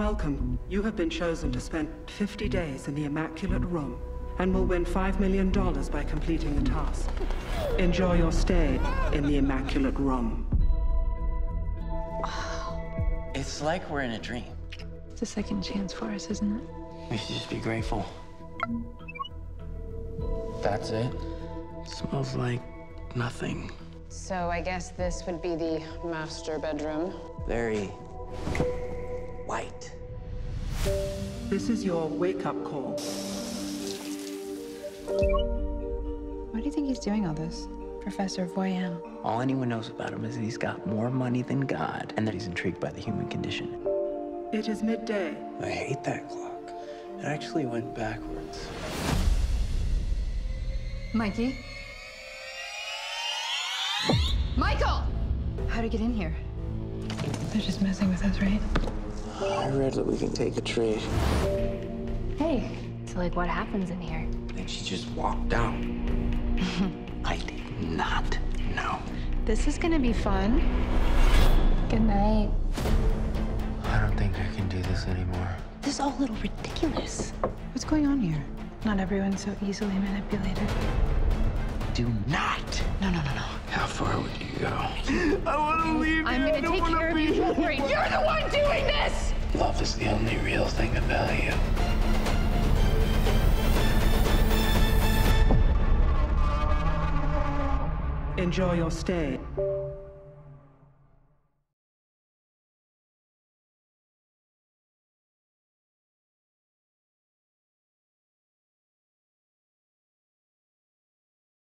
Welcome. You have been chosen to spend 50 days in the Immaculate Room and will win $5 million by completing the task. Enjoy your stay in the Immaculate Room. It's like we're in a dream. It's a second chance for us, isn't it? We should just be grateful. That's it? Smells like nothing. So I guess this would be the master bedroom. Very white. This is your wake-up call. Why do you think he's doing all this? Professor Voyam. All anyone knows about him is that he's got more money than God and that he's intrigued by the human condition. It is midday. I hate that clock. It actually went backwards. Mikey? Michael! How'd he get in here? They're just messing with us, right? I read that we can take a trade. Hey, so like what happens in here? And she just walked out. I did not know. This is gonna be fun. Good night. I don't think I can do this anymore. This is all a little ridiculous. What's going on here? Not everyone's so easily manipulated. Do not. No, no, no, no. How far would you go? I want to leave. I'm gonna take care of you're the one doing this! Love is the only real thing of value. Enjoy your stay